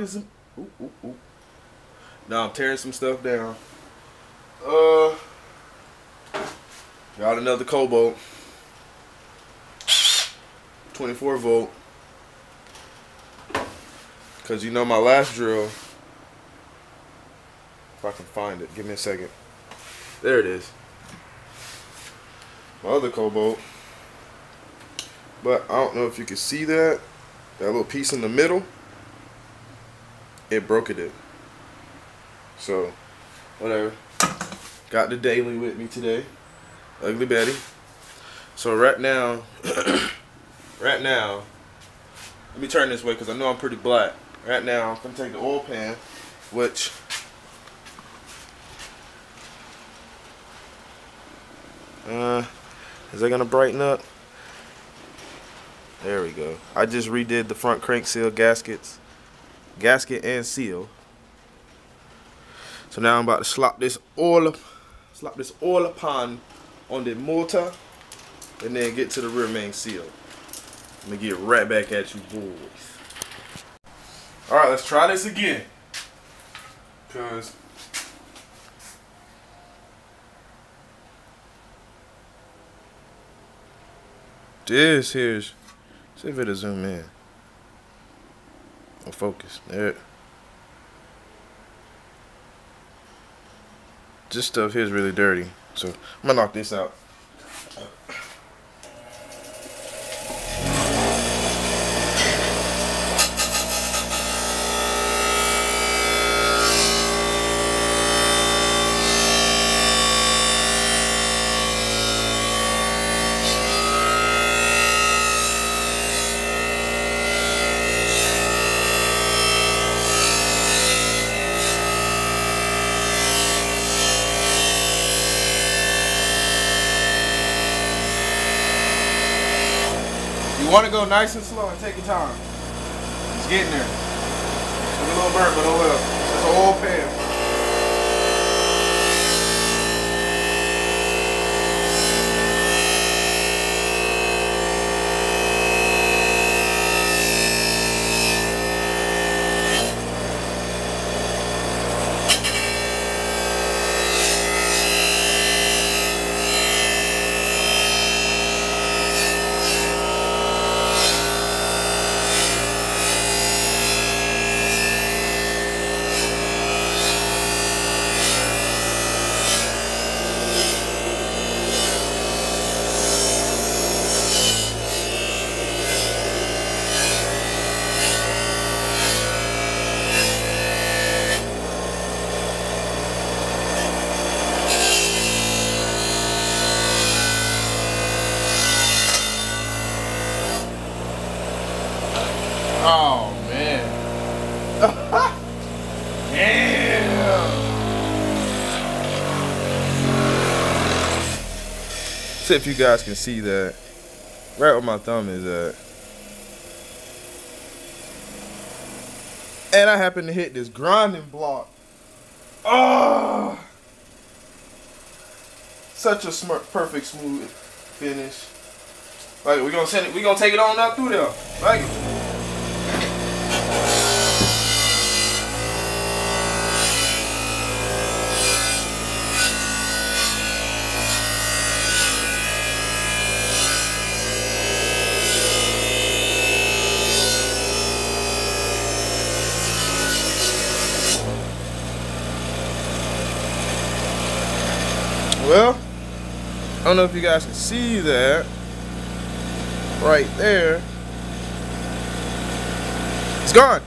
Fucking some. Ooh, ooh, ooh. Now I'm tearing some stuff down. Uh. Got another Kobalt. 24 volt. Because you know my last drill. If I can find it, give me a second. There it is. My other Kobalt. But I don't know if you can see that. That little piece in the middle. It broke it. So, whatever. Got the daily with me today. Ugly Betty. So right now, right now, let me turn this way because I know I'm pretty black. Right now, I'm to take the oil pan, which Uh, is that gonna brighten up? There we go. I just redid the front crank seal gaskets, gasket and seal. So now I'm about to slap this oil, slap this oil upon on the motor, and then get to the rear main seal. Let me get right back at you boys. All right, let's try this again. Cause This here's see if it'll zoom in. Or focus. There. This stuff here is really dirty. So I'm gonna knock this out. Want to go nice and slow and take your time. It's getting there. It's a little burnt, but oh well. It's an oil pan. Oh man. Damn. See if you guys can see that. Right where my thumb is at. And I happen to hit this grinding block. Oh! Such a smart, perfect, smooth finish. Like we're gonna send it. We're gonna take it on up through there. Like. Don't know if you guys can see that right there. It's gone.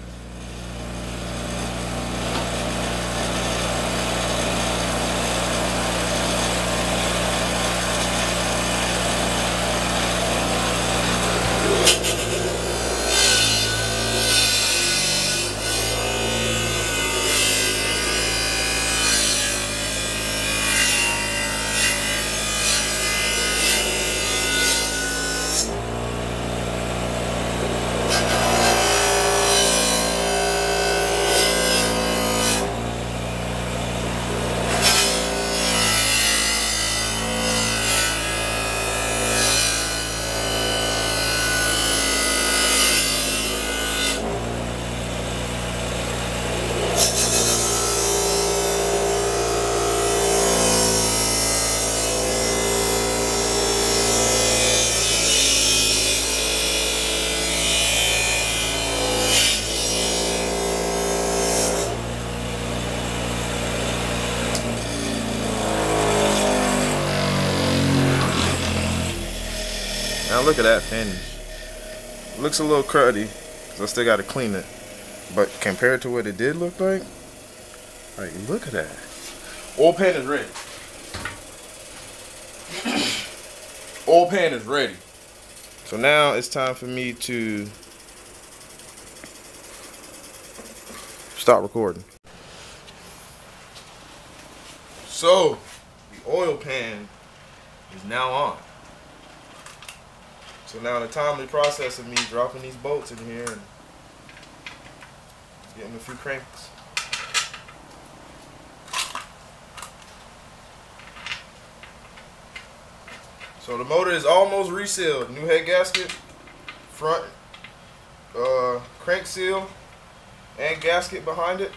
Look at that finish. looks a little cruddy, because I still got to clean it. But compared to what it did look like, like look at that. Oil pan is ready. Oil pan is ready. So now it's time for me to stop recording. So, the oil pan is now on. So now the timely process of me dropping these bolts in here and getting a few cranks. So the motor is almost resealed. New head gasket, front uh, crank seal, and gasket behind it.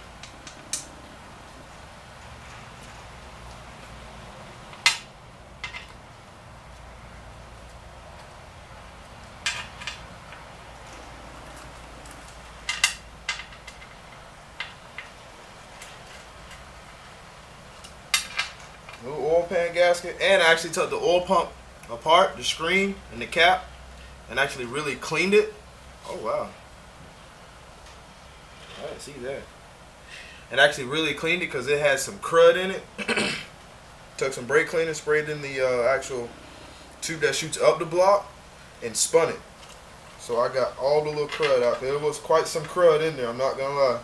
New oil pan gasket, and I actually took the oil pump apart, the screen and the cap, and actually really cleaned it. Oh wow. I didn't see that. And actually really cleaned it because it had some crud in it. Took some brake cleaner, sprayed in the uh, actual tube that shoots up the block, and spun it. So I got all the little crud out there. There was quite some crud in there, I'm not gonna lie.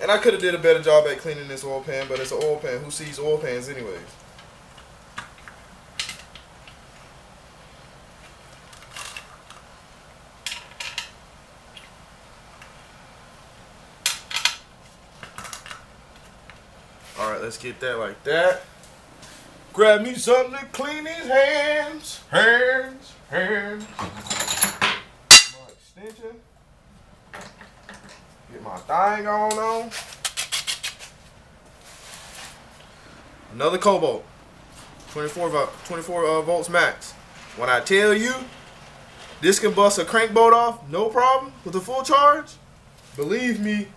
And I could have did a better job at cleaning this oil pan, but it's an oil pan. Who sees oil pans anyways? Alright, let's get that like that. Grab me something to clean these hands. Hands, hands. My extension. Get my thing on on. Another Kobalt. 24 volt, 24 uh, volts max. When I tell you this can bust a crank bolt off, no problem with a full charge. Believe me.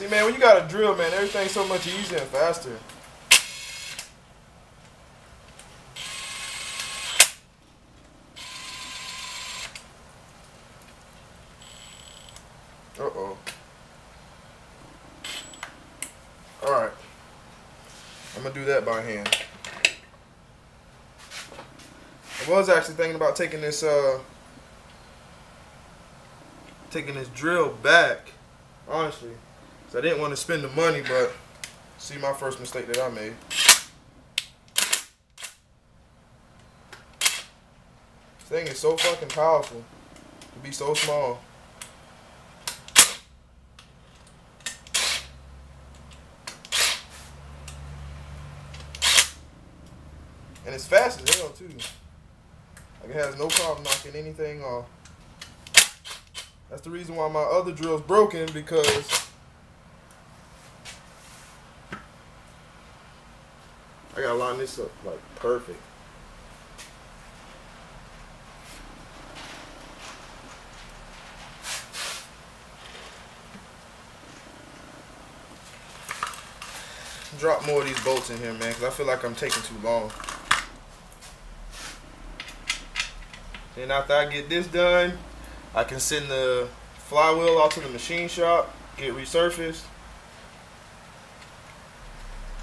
See, man, when you got a drill, man, everything's so much easier and faster. Uh-oh. Alright. I'm going to do that by hand. I was actually thinking about taking this, uh, taking this drill back, honestly. So I didn't want to spend the money, but see my first mistake that I made. This thing is so fucking powerful to be so small. And it's fast as hell too. Like it has no problem knocking anything off. That's the reason why my other drill's broken because I gotta line this up like perfect. Drop more of these bolts in here, man, because I feel like I'm taking too long. Then after I get this done, I can send the flywheel out to the machine shop, get resurfaced.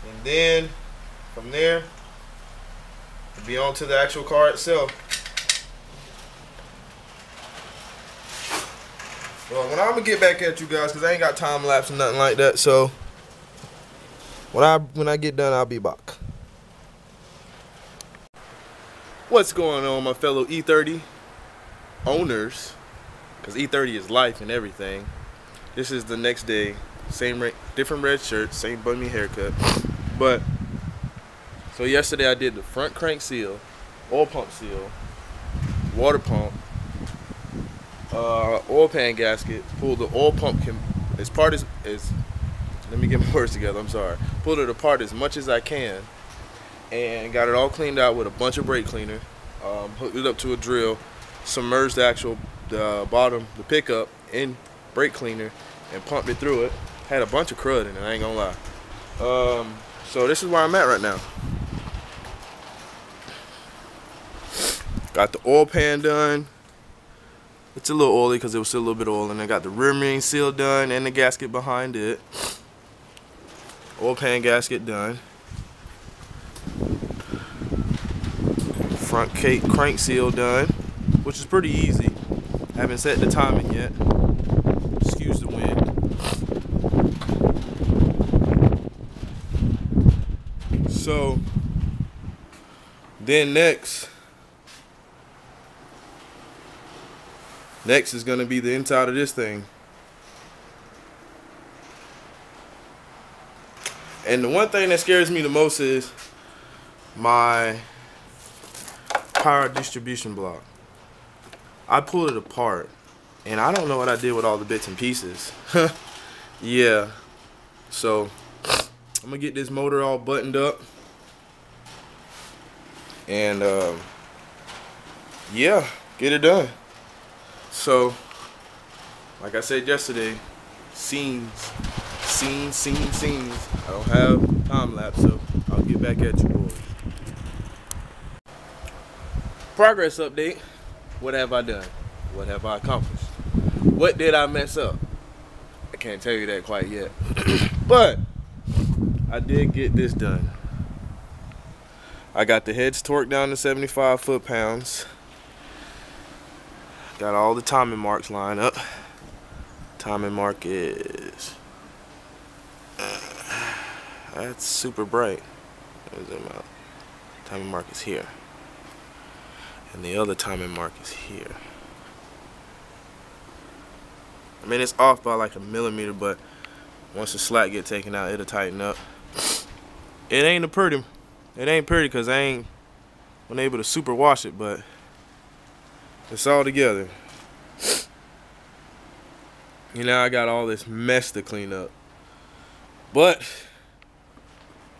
And then from there, be on to the actual car itself. Well, when I'm gonna get back at you guys, cause I ain't got time lapse or nothing like that. So when I when I get done, I'll be back. What's going on, my fellow E30 owners? Cause E30 is life and everything. This is the next day, same different red shirt, same bummy haircut, but so yesterday I did the front crank seal, oil pump seal, water pump, uh, oil pan gasket. Pulled the oil pump can, as part as, as let me get my words together. I'm sorry. Pulled it apart as much as I can, and got it all cleaned out with a bunch of brake cleaner. Um, hooked it up to a drill, submerged the actual the bottom, the pickup in brake cleaner, and pumped it through it. Had a bunch of crud in it. I ain't gonna lie. Um, so this is where I'm at right now. Got the oil pan done. It's a little oily because it was still a little bit oil. And I got the rear ring seal done and the gasket behind it. Oil pan gasket done. Front crank seal done, which is pretty easy. Haven't set the timing yet. Excuse the wind. So then next next is gonna be the inside of this thing. And the one thing that scares me the most is my power distribution block. I pulled it apart and I don't know what I did with all the bits and pieces. yeah. So I'm gonna get this motor all buttoned up. And um, yeah, get it done. So, like I said yesterday, scenes, scenes, scenes, scenes. I don't have time lapse, so I'll get back at you boys. Progress update. What have I done? What have I accomplished? What did I mess up? I can't tell you that quite yet. but I did get this done. I got the heads torqued down to 75 foot-pounds. Got all the timing marks lined up. Timing mark is... Uh, that's super bright. Timing mark is here. And the other timing mark is here. I mean, it's off by like a millimeter, but once the slack get taken out, it'll tighten up. It ain't a pretty, it ain't pretty because I ain't been able to super wash it, but it's all together. You know, I got all this mess to clean up. But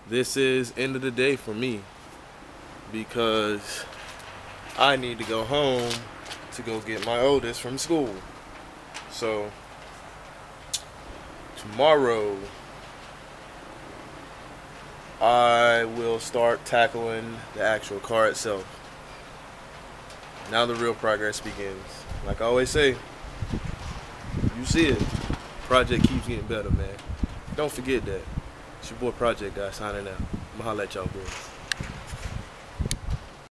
this is end of the day for me because I need to go home to go get my oldest from school. So tomorrow I will start tackling the actual car itself. Now the real progress begins. Like I always say, you see it. Project keeps getting better, man. Don't forget that. It's your boy Project Guy signing out. I'ma holla at y'all boys.